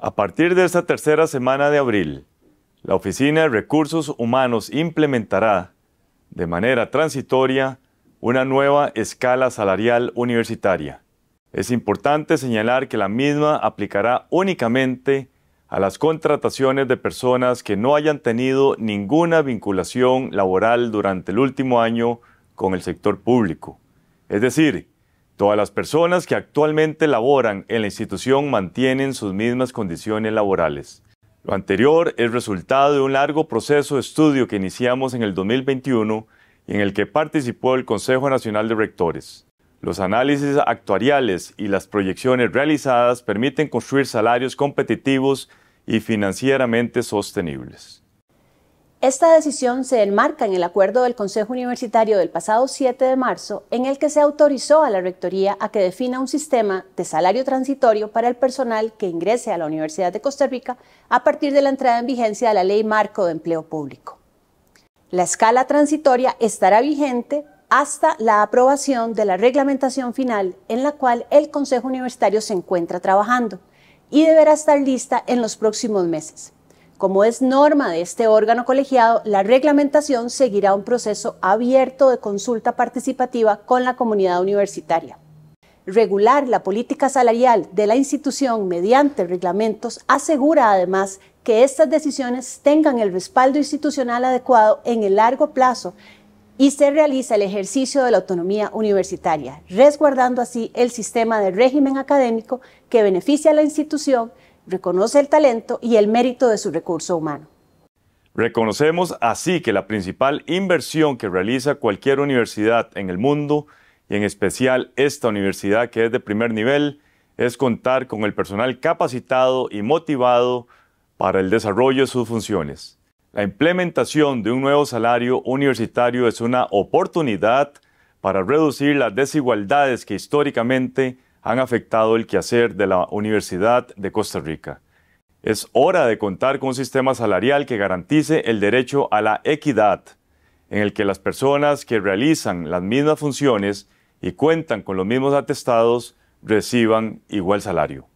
A partir de esta tercera semana de abril, la Oficina de Recursos Humanos implementará de manera transitoria una nueva escala salarial universitaria. Es importante señalar que la misma aplicará únicamente a las contrataciones de personas que no hayan tenido ninguna vinculación laboral durante el último año con el sector público. Es decir, Todas las personas que actualmente laboran en la institución mantienen sus mismas condiciones laborales. Lo anterior es resultado de un largo proceso de estudio que iniciamos en el 2021 y en el que participó el Consejo Nacional de Rectores. Los análisis actuariales y las proyecciones realizadas permiten construir salarios competitivos y financieramente sostenibles. Esta decisión se enmarca en el acuerdo del Consejo Universitario del pasado 7 de marzo, en el que se autorizó a la Rectoría a que defina un sistema de salario transitorio para el personal que ingrese a la Universidad de Costa Rica a partir de la entrada en vigencia de la Ley Marco de Empleo Público. La escala transitoria estará vigente hasta la aprobación de la reglamentación final en la cual el Consejo Universitario se encuentra trabajando y deberá estar lista en los próximos meses. Como es norma de este órgano colegiado, la reglamentación seguirá un proceso abierto de consulta participativa con la comunidad universitaria. Regular la política salarial de la institución mediante reglamentos asegura además que estas decisiones tengan el respaldo institucional adecuado en el largo plazo y se realiza el ejercicio de la autonomía universitaria, resguardando así el sistema de régimen académico que beneficia a la institución reconoce el talento y el mérito de su recurso humano. Reconocemos así que la principal inversión que realiza cualquier universidad en el mundo, y en especial esta universidad que es de primer nivel, es contar con el personal capacitado y motivado para el desarrollo de sus funciones. La implementación de un nuevo salario universitario es una oportunidad para reducir las desigualdades que históricamente han afectado el quehacer de la Universidad de Costa Rica. Es hora de contar con un sistema salarial que garantice el derecho a la equidad, en el que las personas que realizan las mismas funciones y cuentan con los mismos atestados reciban igual salario.